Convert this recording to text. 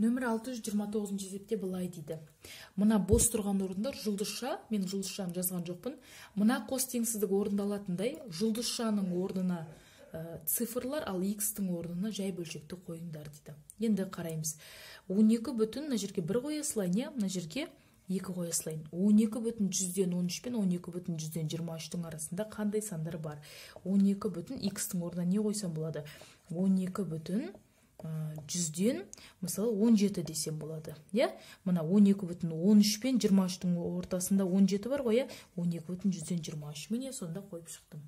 нөмір алты жүз жиырма тоғызыншы есепте былай дейді. Мына бос тұрған орындар жұлдызша мен жұлдызшаны жазған жоқпын. Мына қос теңсіздік орындалатындай жұлдызшаның орнына ә, цифрлар ал x-тің орнына жай бөлшекті қойыңдар дейді. Енді қараймыз. 12 бүтін мына жерге бір қоя салайын иә? Мына жерге екі қоя салайын. 12 бүтін жүзден 13 пен 12 бүтін жүзден 23-тің арасында қандай сандар бар? 12 бүтін x-тің орнына не қойсам болады? 12 бүтін жүзден мысалы 17 десем болады иә? Мына 12 бүтін 13 пен 23-тің ортасында 17 бар ғой иә? 12 бүтін жүзден 23 міне сонда қойып шықтым.